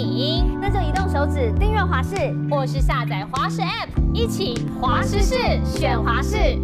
影，那就移动手指订阅华视，或是下载华视 App，一起华视视选华视。